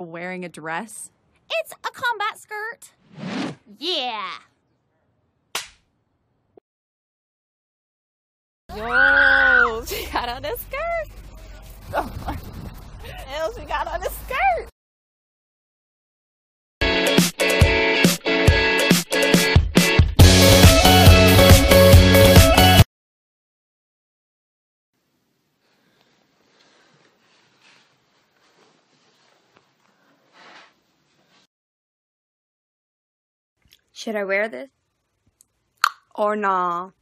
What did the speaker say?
Wearing a dress? It's a combat skirt. Yeah. Yo, she got on a skirt. Oh, hell, she got on a Should I wear this? Or nah?